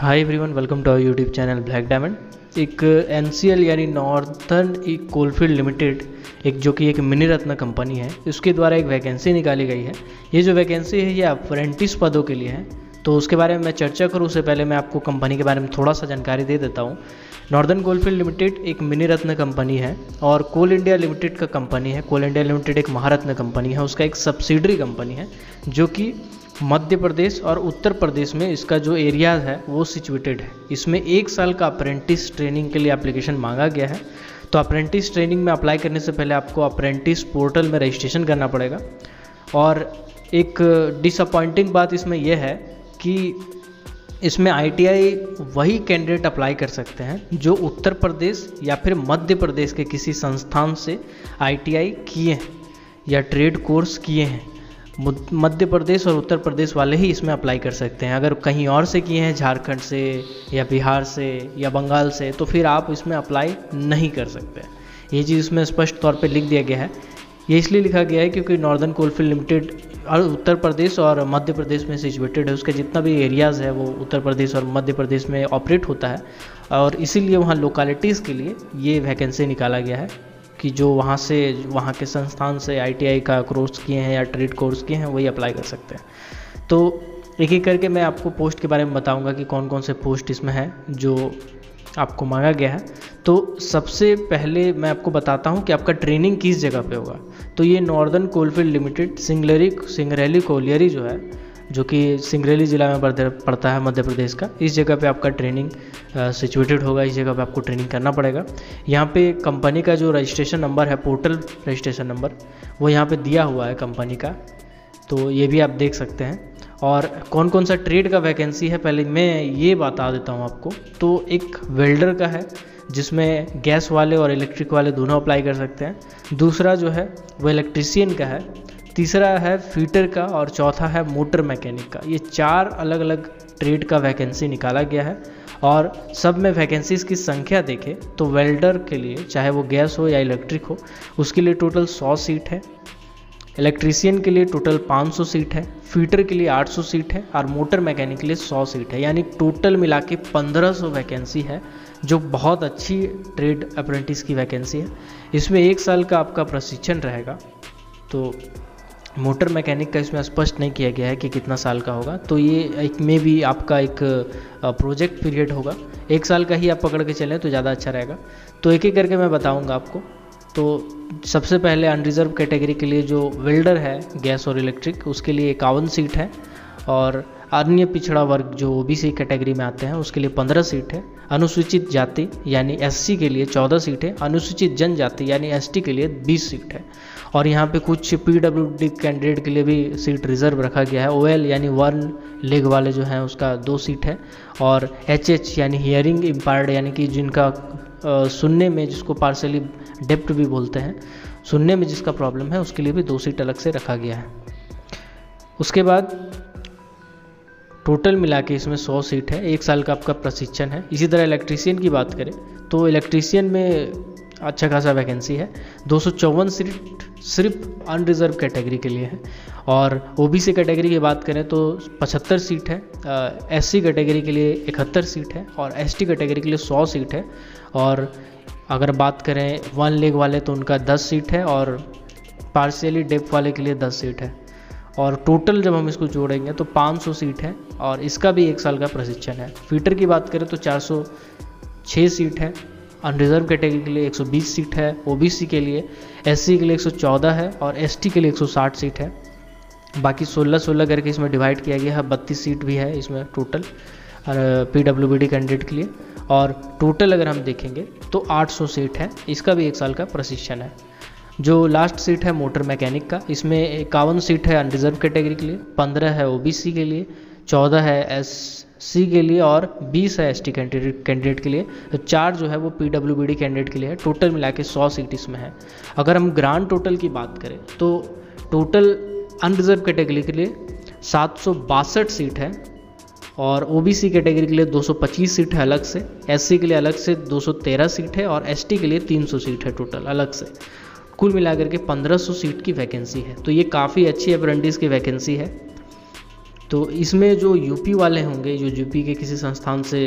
Hi everyone welcome to our YouTube channel black diamond एक NCL यानी northern एक coalfield limited एक जो कि एक मिनी रत्न कंपनी है उसके द्वारा एक वैकेंसी निकाली गई है। ये जो वैकेंसी है, ये अप्रेंटिस पदों के लिए है। तो उसके बारे में मैं चर्चा करूँ, उससे पहले मैं आपको कंपनी के बारे में थोड़ा सा जानकारी दे देता हूँ। नॉर्दर्न कोलफील्ड लिमिटेड एक मिनी रत्न कंपनी है और कोल इंडिया लिमिटेड का कंपनी है। कोल इंडिया लिमिटेड एक महारत्न कंपनी है। उसका एक सब्सिडरी कंपनी है, जो कि मध्य प्रदेश और उत्तर प्रदेश में इसका जो एरिया है, वो सिचुएटेड है। इसमें एक साल का अप्रेंटिस ट्रेनिंग के लिए एप्लीकेशन मांगा गया है। तो अप्रेंटिस ट्रेनिंग में अप्लाई करने से पहले आपको अप्रेंटिस पोर्टल में रजिस्ट्रेशन करना पड़ेगा। और एक डिसअपॉइंटिंग बात इसमें यह है कि इसमें आईटीआई वही कैंडिडेट अप्लाई कर सकते हैं, जो उत्तर प्रदेश या फिर मध्य प्रदेश के किसी संस्थान से आईटीआई किए हैं या ट्रेड कोर्स किए हैं। मध्य प्रदेश और उत्तर प्रदेश वाले ही इसमें अप्लाई कर सकते हैं। अगर कहीं और से किए हैं, झारखंड से, या बिहार से, या बंगाल से तो फिर आप इसमें अप्लाई नहीं कर सकते। ये चीज़ इसमें स्पष्ट तौर पर लिख दिया गया है। ये इसलिए लिखा गया है क्योंकि नॉर्दर्न कोलफील्ड लिमिटेड और उत्तर प्रदेश और मध्य प्रदेश में सिचुएटेड है। उसके जितना भी एरियाज़ है, वो उत्तर प्रदेश और मध्य प्रदेश में ऑपरेट होता है। और इसीलिए वहाँ लोकालिटीज़ के लिए ये वैकेंसी निकाला गया है। कि जो वहाँ से, वहाँ के संस्थान से आईटीआई का कोर्स किए हैं या ट्रेड कोर्स किए हैं, वही अप्लाई कर सकते हैं। तो एक एक करके मैं आपको पोस्ट के बारे में बताऊँगा कि कौन कौन से पोस्ट इसमें हैं, जो आपको मांगा गया है। तो सबसे पहले मैं आपको बताता हूँ कि आपका ट्रेनिंग किस जगह पे होगा। तो ये northern coalfield limited सिंगलरी Singrauli colliery जो है जो कि सिंगरेली ज़िला में पड़ता है मध्य प्रदेश का। इस जगह पे आपका ट्रेनिंग सिचुएटेड होगा, इस जगह पे आपको ट्रेनिंग करना पड़ेगा। यहाँ पे कंपनी का जो रजिस्ट्रेशन नंबर है पोर्टल रजिस्ट्रेशन नंबर वो यहाँ पे दिया हुआ है कंपनी का। तो ये भी आप देख सकते हैं। और कौन कौन सा ट्रेड का वैकेंसी है, पहले मैं ये बता देता हूँ आपको। तो एक वेल्डर का है, जिसमें गैस वाले और इलेक्ट्रिक वाले दोनों अप्लाई कर सकते हैं। दूसरा जो है, वो इलेक्ट्रीसियन का है तीसरा है फीटर का और चौथा है मोटर मैकेनिक का। ये चार अलग अलग ट्रेड का वैकेंसी निकाला गया है और सब में वैकेंसीज़ की संख्या देखें तो वेल्डर के लिए, चाहे वो गैस हो या इलेक्ट्रिक हो, उसके लिए टोटल 100 सीट है। इलेक्ट्रीशियन के लिए टोटल 500 सीट है, फीटर के लिए 800 सीट है और मोटर मैकेनिक के लिए 100 सीट है। यानी टोटल मिला के पंद्रह वैकेंसी है, जो बहुत अच्छी ट्रेड अप्रेंटिस की वैकेंसी है। इसमें एक साल का आपका प्रशिक्षण रहेगा तो मोटर मैकेनिक का इसमें स्पष्ट नहीं किया गया है कि कितना साल का होगा। तो ये एक में भी आपका एक प्रोजेक्ट पीरियड होगा। एक साल का ही आप पकड़ के चलें तो ज़्यादा अच्छा रहेगा। तो एक एक करके मैं बताऊँगा आपको। तो सबसे पहले अनरिजर्व कैटेगरी के लिए जो वेल्डर है गैस और इलेक्ट्रिक उसके लिए इक्यावन सीट है। और अन्य पिछड़ा वर्ग जो ओबीसी कैटेगरी में आते हैं, उसके लिए पंद्रह सीट है। अनुसूचित जाति यानी एससी के लिए चौदह सीट अनुसूचित जनजाति यानी एसटी के लिए बीस सीट है। और यहाँ पे कुछ पीडब्ल्यूडी कैंडिडेट के लिए भी सीट रिज़र्व रखा गया है। ओएल यानी वन लेग वाले जो हैं उसका दो सीट है। और एच यानी हियरिंग इम्पायर्ड यानी कि जिनका आ, सुनने में जिसको पार्सली डेप्ट भी बोलते हैं सुनने में जिसका प्रॉब्लम है उसके लिए भी दो सीट अलग से रखा गया है। उसके बाद टोटल मिला के इसमें 100 सीट है, एक साल का आपका प्रशिक्षण है। इसी तरह इलेक्ट्रीशियन की बात करें तो इलेक्ट्रीशियन में अच्छा खासा वैकेंसी है। दो सीट सिर्फ़ अनरिजर्व कैटेगरी के लिए है। और ओबीसी कैटेगरी की बात करें तो 75 सीट है एससी कैटेगरी के लिए इकहत्तर सीट है और एसटी कैटेगरी के लिए 100 सीट है। और अगर बात करें वन लेग वाले तो उनका 10 सीट है और पार्शियली डेप वाले के लिए 10 सीट है। और टोटल जब हम इसको जोड़ेंगे तो 500 सीट है और इसका भी एक साल का प्रशिक्षण है। फीटर की बात करें तो 406 सीट है। अनरिजर्व कैटेगरी के लिए 120 सीट है। ओबीसी के लिए एससी के लिए 114 है और एसटी के लिए 160 सीट है। बाकी 16 16 करके इसमें डिवाइड किया गया है। बत्तीस सीट भी है इसमें total P W D candidate के लिए। और टोटल अगर हम देखेंगे तो 800 सीट है। इसका भी एक साल का प्रशिक्षण है। जो लास्ट सीट है मोटर मैकेनिक का, इसमें इक्यावन सीट है अनरिजर्व कैटेगरी के लिए, पंद्रह है ओबीसी के लिए, चौदह है एस सी के लिए और 20 है एस टी कैंडिडेट कैंडिडेट के लिए। तो चार जो है वो P W B D candidate के लिए है। टोटल मिला के सौ सीट इसमें है। अगर हम ग्रांड टोटल की बात करें तो टोटल अनरिजर्व कैटेगरी के लिए सात सौ बासठ सीट है और ओ बी सी कैटेगरी के लिए 225 सीट है अलग से। एस सी के लिए अलग से 213 सीट है और एस टी के लिए 300 सीट है टोटल अलग से। कुल मिलाकर के 1500 सीट की वैकेंसी है। तो ये काफ़ी अच्छी अप्रेंटिस की वैकेंसी है। तो इसमें जो यूपी वाले होंगे, जो यूपी के किसी संस्थान से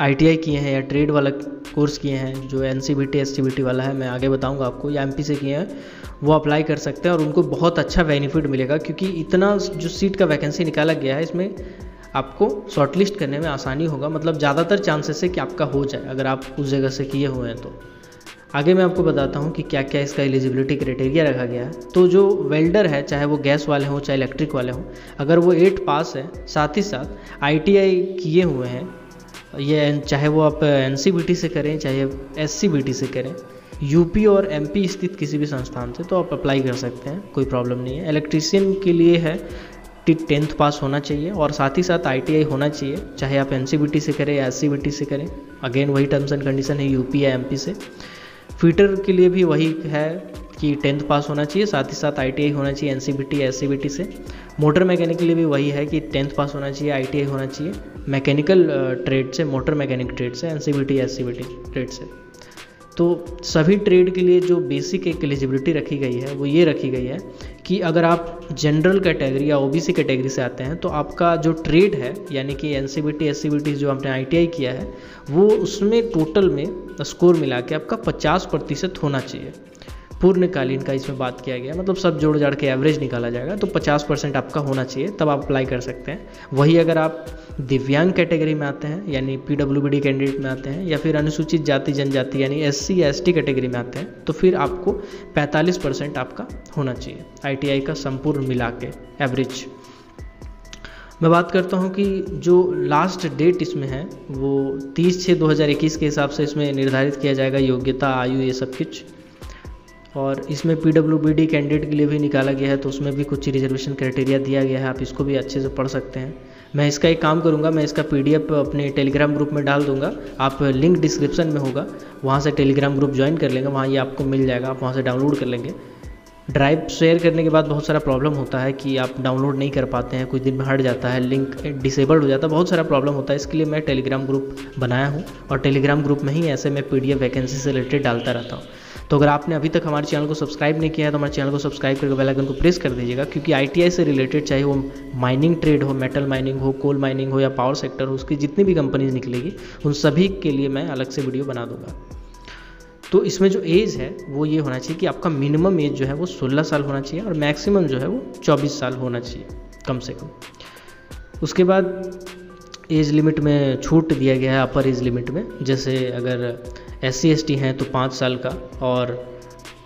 आईटीआई किए हैं या ट्रेड वाला कोर्स किए हैं, जो एन सी बी वाला है, मैं आगे बताऊँगा आपको, या एम पी से किए हैं, वो अप्लाई कर सकते हैं और उनको बहुत अच्छा बेनिफिट मिलेगा, क्योंकि इतना जो सीट का वैकेंसी निकाला गया है, इसमें आपको शॉर्टलिस्ट करने में आसानी होगा। मतलब ज़्यादातर चांसेस है कि आपका हो जाए, अगर आप उस जगह से किए हुए हैं तो। आगे मैं आपको बताता हूँ कि क्या क्या इसका एलिजिबिलिटी क्राइटेरिया रखा गया। है तो जो वेल्डर है, चाहे वो गैस वाले हों, चाहे इलेक्ट्रिक वाले हों, अगर वो एट पास है, साथ ही साथ आईटीआई किए हुए हैं, ये चाहे वो आप एनसीबीटी से करें, चाहे एससीबीटी से करें यूपी और एमपी स्थित किसी भी संस्थान से तो आप अप्लाई कर सकते हैं, कोई प्रॉब्लम नहीं है। इलेक्ट्रीशियन के लिए है टेंथ पास होना चाहिए, और साथ ही साथ आईटीआई होना चाहिए, चाहे आप एनसीबीटी से करें या एससीबीटी से करें। अगेन वही टर्म्स एंड कंडीशन है यूपी या एमपी से। फीटर के लिए भी वही है कि टेंथ पास होना चाहिए, साथ ही साथ आईटीआई होना चाहिए N C B T S C B T से। मोटर मैकेनिक के लिए भी वही है कि टेंथ पास होना चाहिए आईटीआई होना चाहिए मैकेनिकल ट्रेड से मोटर मैकेनिक ट्रेड से N C B T S C B T trade से। तो सभी ट्रेड के लिए जो बेसिक एक एलिजिबिलिटी रखी गई है, वो ये रखी गई है कि अगर आप जनरल कैटेगरी या ओबीसी कैटेगरी से आते हैं तो आपका जो ट्रेड है, यानी कि N C B T S C B T जो आपने आई किया है, वो उसमें टोटल में स्कोर मिला के आपका 50 प्रतिशत होना चाहिए। पूर्णकालीन का इसमें बात किया गया मतलब सब जोड़ जाड़ के एवरेज निकाला जाएगा तो 50 परसेंट आपका होना चाहिए, तब आप अप्लाई कर सकते हैं। वही अगर आप दिव्यांग कैटेगरी में आते हैं, यानी पी कैंडिडेट में आते हैं, या फिर अनुसूचित जाति, जनजाति, यानी S C S T category में आते हैं तो फिर आपको 45 परसेंट आपका होना चाहिए आईटीआई का संपूर्ण मिला के एवरेज मैं बात करता हूँ कि जो लास्ट डेट इसमें है, वो 30 छः 2021 के हिसाब से इसमें निर्धारित किया जाएगा, योग्यता, आयु, ये सब कुछ। और इसमें P W B D candidate के लिए भी निकाला गया है तो उसमें भी कुछ रिजर्वेशन क्राइटेरिया दिया गया है, आप इसको भी अच्छे से पढ़ सकते हैं। मैं इसका एक काम करूँगा, मैं इसका पी डी एफ़ अपने टेलीग्राम ग्रुप में डाल दूँगा, आप लिंक डिस्क्रिप्शन में होगा, वहाँ से टेलीग्राम ग्रुप ज्वाइन कर लेंगे, वहाँ ये आपको मिल जाएगा, आप वहाँ से डाउनलोड कर लेंगे। ड्राइव शेयर करने के बाद बहुत सारा प्रॉब्लम होता है कि आप डाउनलोड नहीं कर पाते हैं, कुछ दिन में हट जाता है लिंक डिसेबल्ड हो जाता है, बहुत सारा प्रॉब्लम होता है, इसके लिए मैं टेलीग्राम ग्रुप बनाया हूँ, और टेलीग्राम ग्रुप में ही ऐसे मैं पी डी वैकेंसी से रिलेटेड डालता रहता हूँ। तो अगर आपने अभी तक हमारे चैनल को सब्सक्राइब नहीं किया है तो हमारे चैनल को सब्सक्राइब करके बेल आइकन को प्रेस कर दीजिएगा, क्योंकि आईटीआई से रिलेटेड चाहे वो माइनिंग ट्रेड हो मेटल माइनिंग हो कोल माइनिंग हो या पावर सेक्टर हो, उसकी जितनी भी कंपनीज़ निकलेगी, उन सभी के लिए मैं अलग से वीडियो बना दूँगा। तो इसमें जो एज है, वो ये होना चाहिए कि आपका मिनिमम एज जो है, वो 16 साल होना चाहिए और मैक्सिमम जो है, वो 24 साल होना चाहिए, कम से कम। उसके बाद एज लिमिट में छूट दिया गया है अपर एज लिमिट में, जैसे अगर एस सी हैं तो पाँच साल का और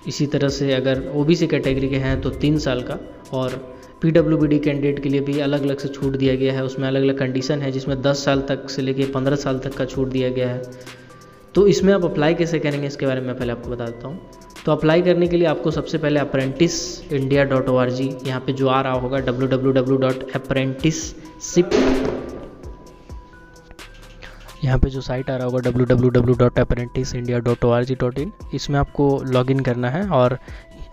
इसी तरह से अगर ओ बी सी कैटेगरी के हैं तो तीन साल का और P W B D candidate के लिए भी अलग अलग से छूट दिया गया है। उसमें अलग अलग कंडीशन है जिसमें दस साल तक से लेके पंद्रह साल तक का छूट दिया गया है। तो इसमें आप अप्लाई कैसे करेंगे इसके बारे में पहले आपको बता देता हूँ। तो अप्लाई करने के लिए आपको सबसे पहले apprentice India dot O R G यहाँ पर जो आ रहा होगा W W W dot apprenticeship यहाँ पे जो साइट आ रहा होगा W W W dot apprentice India dot O R G dot in इसमें आपको लॉगिन करना है और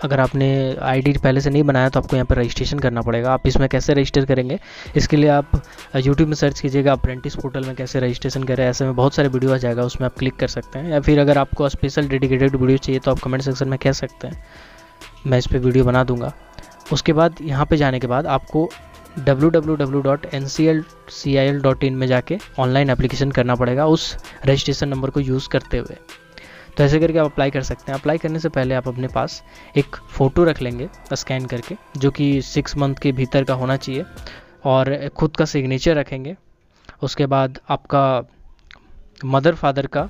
अगर आपने आईडी पहले से नहीं बनाया तो आपको यहाँ पर रजिस्ट्रेशन करना पड़ेगा। आप इसमें कैसे रजिस्टर करेंगे? इसके लिए आप यूट्यूब में सर्च कीजिएगा अप्रेंटिस पोर्टल में कैसे रजिस्ट्रेशन करें। ऐसे में बहुत सारे वीडियो आ जाएगा, उसमें आप क्लिक कर सकते हैं। या फिर अगर आपको स्पेशल डेडिकेटेड वीडियो चाहिए तो आप कमेंट सेक्शन में कह सकते हैं। मैं इस पर वीडियो बना दूँगा। उसके बाद, यहाँ पे जाने के बाद आपको www.nclcil.in में जाके ऑनलाइन एप्लीकेशन करना पड़ेगा उस रजिस्ट्रेशन नंबर को यूज़ करते हुए। तो ऐसे करके आप अप्लाई कर सकते हैं। अप्लाई करने से पहले आप अपने पास एक फ़ोटो रख लेंगे स्कैन करके, जो कि सिक्स मंथ के भीतर का होना चाहिए और खुद का सिग्नेचर रखेंगे। उसके बाद आपका मदर फादर का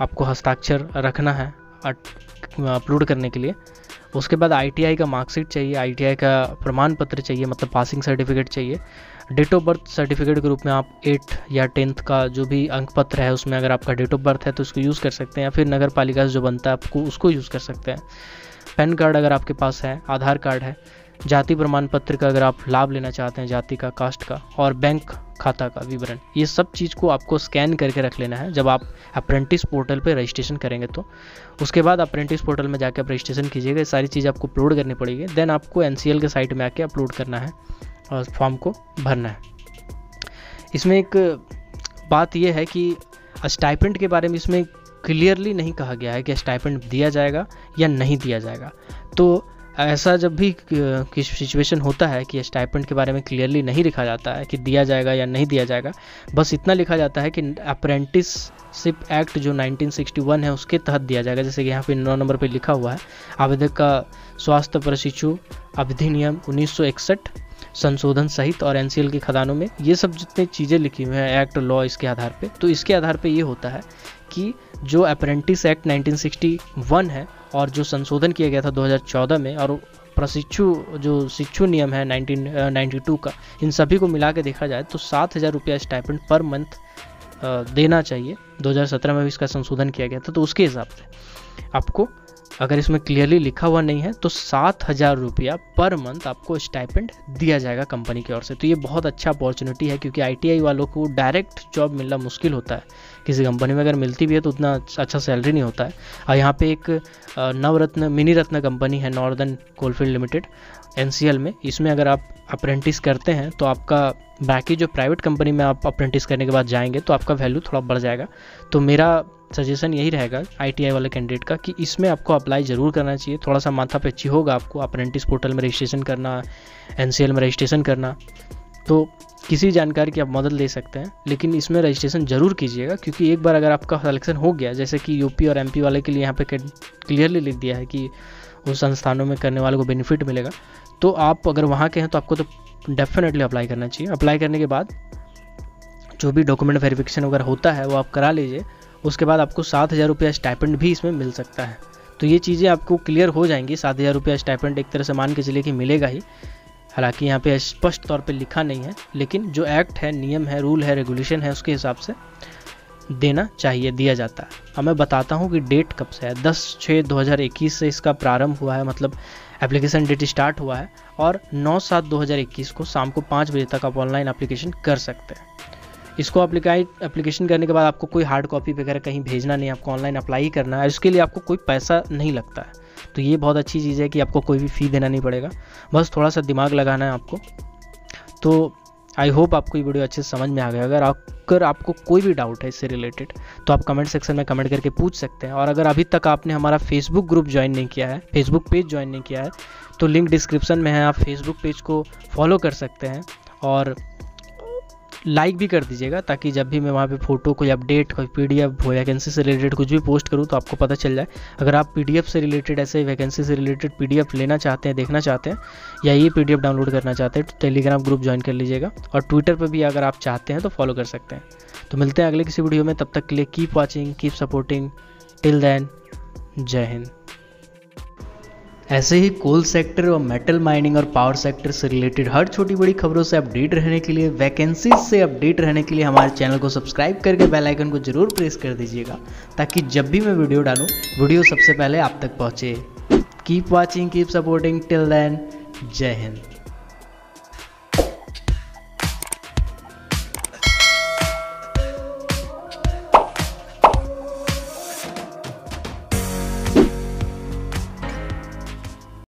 आपको हस्ताक्षर रखना है अपलोड करने के लिए। उसके बाद आईटीआई का मार्कशीट चाहिए आईटीआई का प्रमाण पत्र चाहिए मतलब पासिंग सर्टिफिकेट चाहिए। डेट ऑफ़ बर्थ सर्टिफिकेट के रूप में आप एट या टेंथ का जो भी अंक पत्र है, उसमें अगर आपका डेट ऑफ़ बर्थ है तो उसको यूज़ कर सकते हैं या फिर नगर पालिका से जो बनता है, आपको उसको यूज़ कर सकते हैं। पैन कार्ड अगर आपके पास है, आधार कार्ड है जाति प्रमाण पत्र का अगर आप लाभ लेना चाहते हैं, जाति का, कास्ट का, और बैंक खाता का विवरण, ये सब चीज़ को आपको स्कैन करके रख लेना है। जब आप अप्रेंटिस पोर्टल पे रजिस्ट्रेशन करेंगे तो। उसके बाद अप्रेंटिस पोर्टल में जाकर आप रजिस्ट्रेशन कीजिएगा सारी चीज़ आपको अपलोड करनी पड़ेगी। देन आपको एनसीएल के साइट में आके अपलोड करना है और फॉर्म को भरना है। इसमें एक बात यह है कि स्टाइपेंट के बारे में इसमें क्लियरली नहीं कहा गया है कि स्टाइपेंट दिया जाएगा या नहीं दिया जाएगा। तो ऐसा जब भी किस सिचुएशन होता है कि स्टाइपेंट के बारे में क्लियरली नहीं लिखा जाता है कि दिया जाएगा या नहीं दिया जाएगा, बस इतना लिखा जाता है कि अप्रेंटिसशिप एक्ट जो 1961 है उसके तहत दिया जाएगा। जैसे कि यहाँ पे नौ नंबर पे लिखा हुआ है, आवेदक का स्वास्थ्य प्रशिक्षु, अधिनियम उन्नीस सौ इकसठ, संशोधन सहित और एन की खदानों में ये सब जितनी चीज़ें लिखी हुई हैं एक्ट लॉ इसके आधार पर तो इसके आधार पर ये होता है कि जो अप्रेंटिस एक्ट 1961 है और जो संशोधन किया गया था 2014 में, और प्रशिक्षु, जो शिक्षु नियम है 1992 का, इन सभी को मिला के देखा जाए तो सात हज़ार रुपया स्टाइपेंट पर मंथ देना चाहिए। 2017 में भी इसका संशोधन किया गया था तो उसके हिसाब से आपको अगर इसमें क्लियरली लिखा हुआ नहीं है तो सात हज़ार रुपया पर मंथ आपको स्टाइपेंड दिया जाएगा कंपनी की ओर से। तो ये बहुत अच्छा अपॉर्चुनिटी है, क्योंकि आईटीआई वालों को डायरेक्ट जॉब मिलना मुश्किल होता है। किसी कंपनी में अगर मिलती भी है तो उतना अच्छा सैलरी नहीं होता है। और यहाँ पे एक नवरत्न मिनी रत्न कंपनी है नॉर्दर्न कोलफील्ड लिमिटेड एनसीएल में। इसमें अगर आप अप्रेंटिस करते हैं तो आपका बाकी जो प्राइवेट कंपनी में आप अप्रेंटिस करने के बाद जाएँगे तो आपका वैल्यू थोड़ा बढ़ जाएगा। तो मेरा सजेशन यही रहेगा आईटीआई वाले कैंडिडेट का कि इसमें आपको अप्लाई ज़रूर करना चाहिए। थोड़ा सा माथा पे अच्छी होगा आपको अप्रेंटिस पोर्टल में रजिस्ट्रेशन करना एनसीएल में रजिस्ट्रेशन करना। तो किसी जानकारी की आप मदद ले सकते हैं, लेकिन इसमें रजिस्ट्रेशन ज़रूर कीजिएगा, क्योंकि एक बार अगर आपका सिलेक्शन हो गया, जैसे कि यूपी और एमपी वाले के लिए यहाँ पे क्लियरली लिख दिया है कि उस संस्थानों में करने वाले को बेनिफिट मिलेगा। तो आप अगर वहाँ के हैं तो आपको तो डेफिनेटली अप्लाई करना चाहिए। अप्लाई करने के बाद जो भी डॉक्यूमेंट वेरिफिकेशन वगैरह होता है, वो आप करा लीजिए। उसके बाद आपको सात हज़ार रुपया स्टाइपेंड भी इसमें मिल सकता है। तो ये चीज़ें आपको क्लियर हो जाएँगी। सात हज़ार रुपया स्टाइपेंड एक तरह से मान के चलिए कि मिलेगा ही। हालाँकि यहाँ पे स्पष्ट तौर पे लिखा नहीं है, लेकिन जो एक्ट है, नियम है रूल है रेगुलेशन है, उसके हिसाब से देना चाहिए, दिया जाता है। अब मैं बताता हूँ कि डेट कब से है। दस छः दो हज़ार इक्कीस से इसका प्रारंभ हुआ है मतलब एप्लीकेशन डेट स्टार्ट हुआ है और नौ सात दो हज़ार इक्कीस को शाम को पाँच बजे तक आप ऑनलाइन एप्लीकेशन कर सकते हैं। इसको अप्लीकाई एप्लीकेशन करने के बाद आपको कोई हार्ड कॉपी वगैरह कहीं भेजना नहीं, आपको ऑनलाइन अप्लाई करना है इसके लिए आपको कोई पैसा नहीं लगता है। तो ये बहुत अच्छी चीज़ है कि आपको कोई भी फ़ी देना नहीं पड़ेगा। बस थोड़ा सा दिमाग लगाना है आपको। तो आई होप आपको ये वीडियो अच्छे से समझ में आ गया अगर अगर आपको कोई भी डाउट है इससे रिलेटेड तो आप कमेंट सेक्शन में कमेंट करके पूछ सकते हैं। और अगर अभी तक आपने हमारा फेसबुक ग्रुप ज्वाइन नहीं किया है फेसबुक पेज ज्वाइन नहीं किया है तो लिंक डिस्क्रिप्शन में है। आप फेसबुक पेज को फॉलो कर सकते हैं। और लाइक भी कर दीजिएगा, ताकि जब भी मैं वहाँ पे फ़ोटो कोई अपडेट कोई पीडीएफ वैकेंसी से रिलेटेड कुछ भी पोस्ट करूँ तो आपको पता चल जाए। अगर आप पीडीएफ से रिलेटेड ऐसे वैकेंसी से रिलेटेड पीडीएफ लेना चाहते हैं, देखना चाहते हैं, या ये पीडीएफ डाउनलोड करना चाहते हैं तो टेलीग्राम ग्रुप ज्वाइन कर लीजिएगा। और ट्विटर पर भी अगर आप चाहते हैं तो फॉलो कर सकते हैं। तो मिलते हैं अगले किसी वीडियो में, तब तक के लिए keep watching keep supporting till then जय हिंद। ऐसे ही कोल सेक्टर और मेटल माइनिंग और पावर सेक्टर से रिलेटेड हर छोटी बड़ी खबरों से अपडेट रहने के लिए वैकेंसीज से अपडेट रहने के लिए हमारे चैनल को सब्सक्राइब करके बेल आइकन को ज़रूर प्रेस कर दीजिएगा, ताकि जब भी मैं वीडियो डालूँ वीडियो सबसे पहले आप तक पहुँचे। Keep watching keep supporting till then जय हिंद।